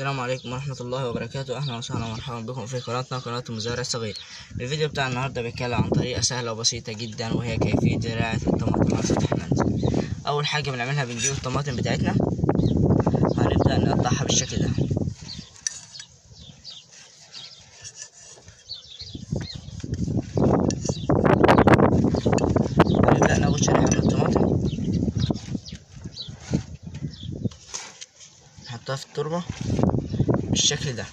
السلام عليكم ورحمة الله وبركاته. أهلا وسهلا ومرحبا بكم في قناتنا قناة المزارع الصغير الفيديو بتاع النهاردة بيتكلم عن طريقة سهلة وبسيطة جدا وهي كيفية زراعة الطماطم على سطح المنزل أول حاجة بنعملها بنجيب الطماطم بتاعتنا. هنبدأ نقطعها بالشكل ده. هنبدأ ناخد شريحة من الطماطم نحطها في التربة بالشكل ده.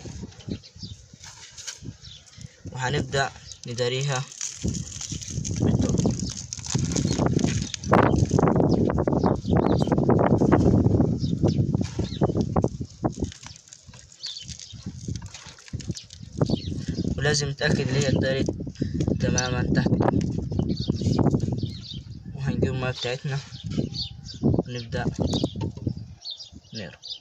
وهنبدأ نداريها بالتربة. ولازم نتأكد إن هي اتدارت تماما تحت. وهنجيب المية بتاعتنا ونبدأ نقرأ.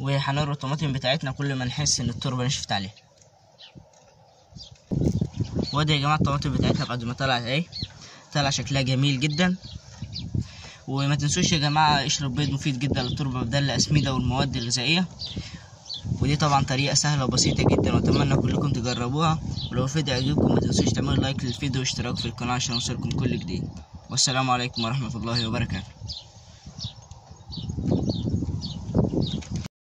وهنقرا الطماطم بتاعتنا كل ما نحس إن التربة نشفت عليها وادي يا جماعة الطماطم بتاعتنا بعد ما طلعت أهي طلع شكلها جميل جدا. وما تنسوش يا جماعة اشرب بيض مفيد جدا للتربة بدل الأسمدة والمواد الغذائية. ودي طبعا طريقة سهلة وبسيطة جدا وأتمنى كلكم تجربوها. ولو الفيديو عجبكم ما تنسوش تعملوا لايك للفيديو واشتراك في القناة عشان يوصلكم كل جديد. والسلام عليكم ورحمة الله وبركاته.